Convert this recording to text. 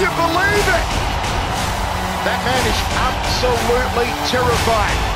you believe it? That man is absolutely terrifying.